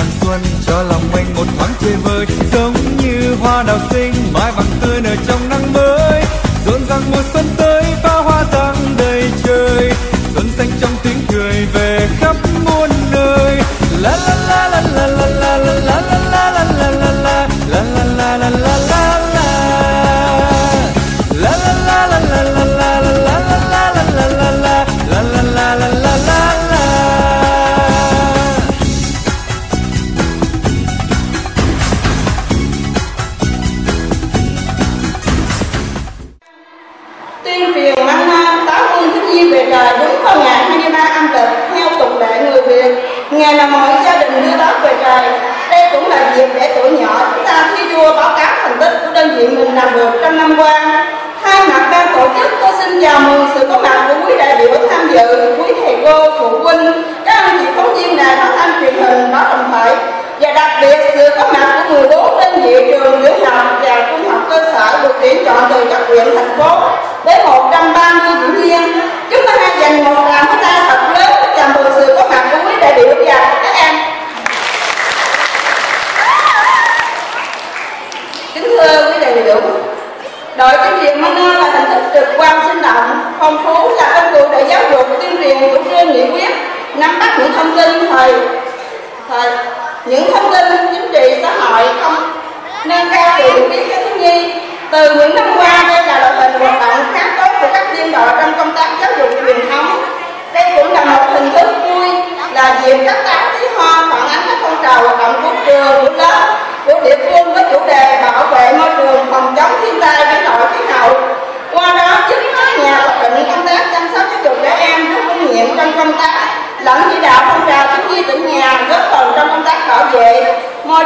nắng xuân, cho lòng mình một thoáng chơi vơi giống như hoa đào xinh mai vàng tươi nở trong xin chào mừng sự có mặt của quý đại biểu tham dự. Quý thầy cô, phụ huynh, các anh chị phóng viên đài phát thanh truyền hình báo đồng thoại và đặc biệt sự có mặt của 14 đơn vị trường tiểu học và trung học cơ sở được tuyển chọn từ các huyện, thành phố. Với 130 diễn viên chúng ta hãy dành một tràng pháo tay thật lớn để chào mừng sự có mặt của quý đại biểu và các em. Kính thưa quý đại biểu đội tuyên truyền Mana là hình thức trực quan sinh động, phong phú là công cụ để giáo dục, tuyên truyền chủ trương nghị quyết, nắm bắt những thông tin thời thời, những thông tin chính trị, xã hội không nâng cao sự hiểu biết cho thiếu nhi. Từ những năm qua, đây là loại hình hoạt động khá tốt của các liên đội trong công tác giáo dục truyền thống. Đây cũng là một hình thức vui, là dịp các tác tí hoa phản ánh các phong trào hoạt động của trường của lớp, của địa phương với chủ đề bảo vệ môi trường phòng chống thiên tai biến đổi khí hậu qua đó giúp các nhà hoạch định công tác chăm sóc giáo dục trẻ em rút kinh nghiệm trong công tác lẫn chỉ đạo phong trào thiếu nhi tỉnh nhà góp phần trong công tác bảo vệ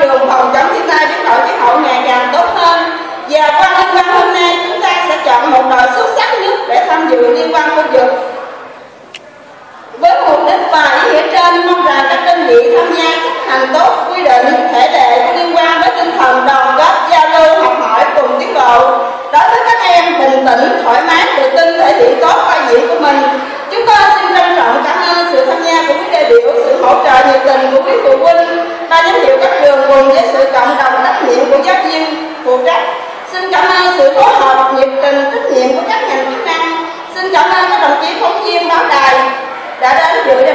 đường phòng chống thiên tai biến đổi khí hậu ngày càng tốt hơn. Và qua liên quan hôm nay, chúng ta sẽ chọn một đội xuất sắc nhất để tham dự liên quan khu vực. Với mục đích và ý nghĩa trên, mong rằng các đơn vị tham gia chấp hành tốt quy định, thể lệ liên quan với tinh thần đoàn kết giao lưu, học hỏi cùng tiến bộ. Đối với các em, bình tĩnh, thoải mái, tự tin, thể hiện tốt vai diễn của mình. Chúng tôi xin trân trọng cảm ơn sự tham gia của quý đại biểu hỗ trợ nhiệt tình của quý phụ huynh ban giám hiệu các trường cùng với sự cộng đồng trách nhiệm của giáo viên, phụ trách. Xin cảm ơn sự phối hợp nhiệt tình, trách nhiệm của các ngành chức năng. Xin cảm ơn các đồng chí phóng viên báo đài đã đến dự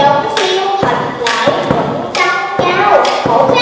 giống siêu thật lại cũng trắng cao cổ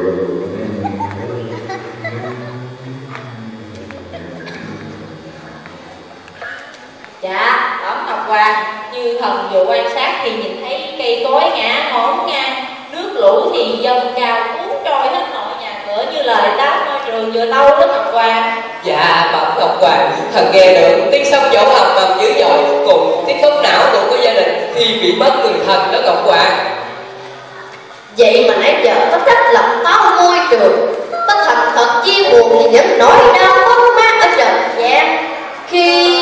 dạ đón ngọc hoàng như thần vừa quan sát thì nhìn thấy cây cối ngã ngổn ngang. Nước lũ thì dâng cao cuốn trôi hết mọi nhà cửa như lời tá ngôi trường vừa tâu đến ngọc hoàng dạ bẩm ngọc hoàng thần nghe được tiếng sông vỗ ầm ầm dữ dội cùng, tiếng khóc não của gia đình khi bị mất người thần đó ngọc hoàng vậy mà nãy giờ có cách lọc bao môi trường. Có thật thật chia buồn vì những nỗi đau mất mát ở trần gian dạ. khi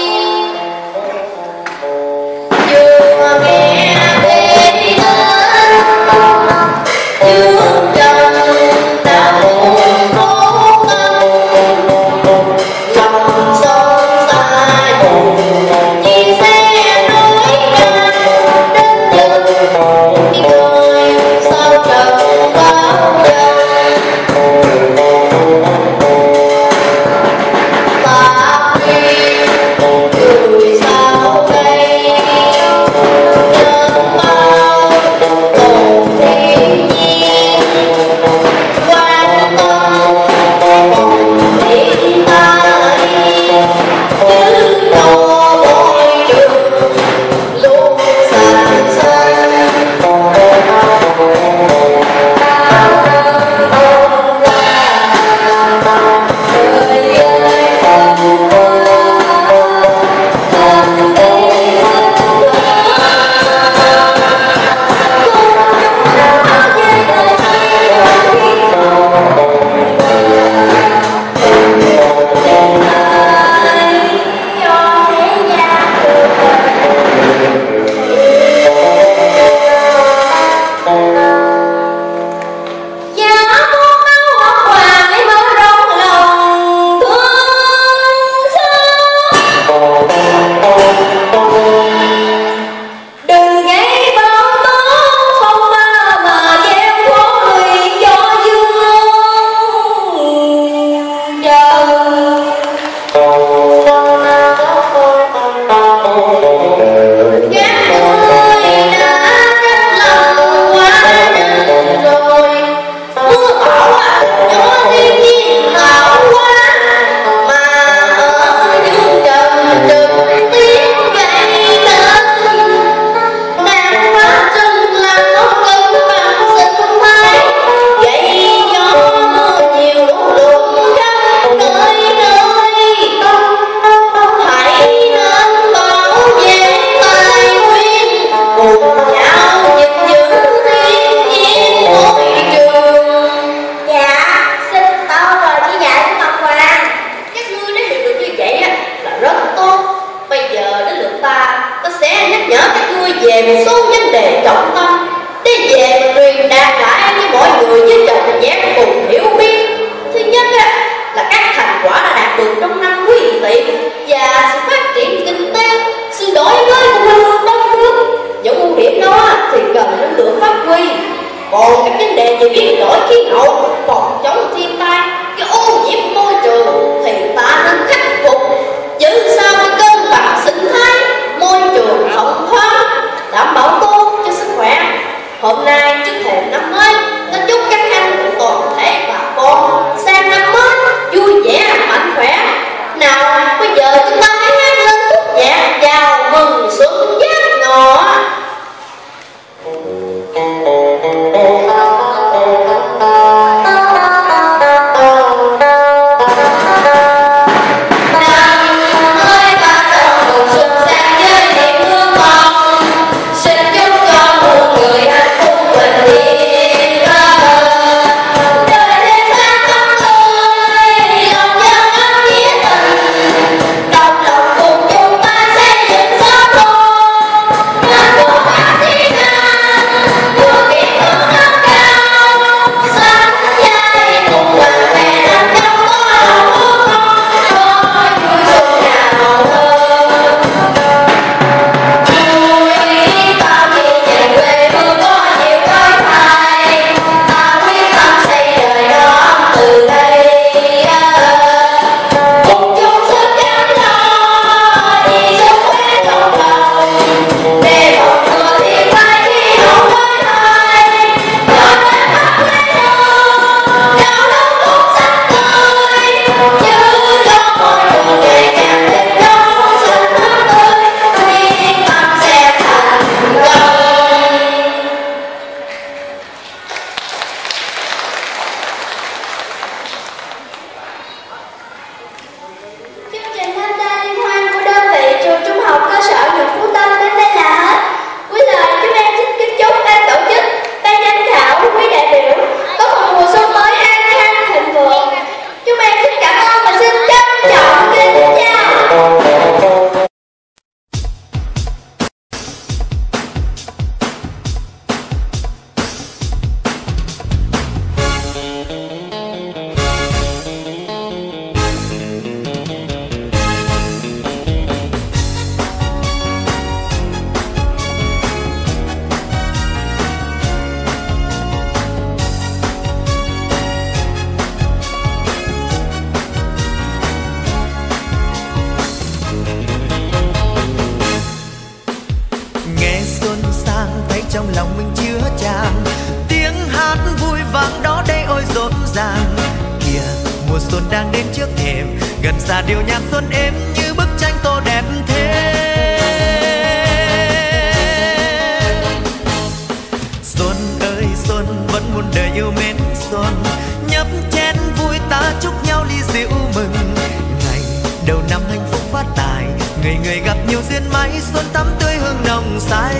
say.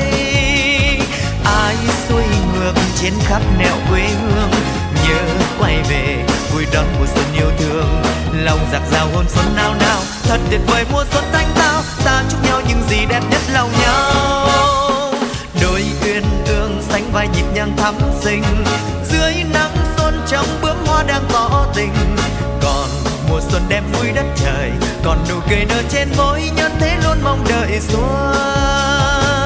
Ai xuôi ngược trên khắp nẻo quê hương, nhớ quay về vui đón mùa xuân yêu thương. Lòng giặc rào hôn xuân nao nao, thật tuyệt vời mùa xuân thanh tao. Ta chúc nhau những gì đẹp nhất lòng nhau. Đôi uyên ương sánh vai nhịp nhàng thắm xinh, dưới nắng xuân trong bướm hoa đang tỏ tình. Còn mùa xuân đem vui đất trời, còn nụ cười nở trên môi nhân thế luôn mong đợi xuân.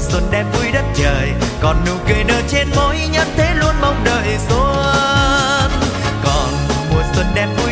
mùa xuân đẹp vui đất trời, còn nụ cười nở trên môi nhân thế luôn mong đợi xuân. Còn mùa xuân đẹp vui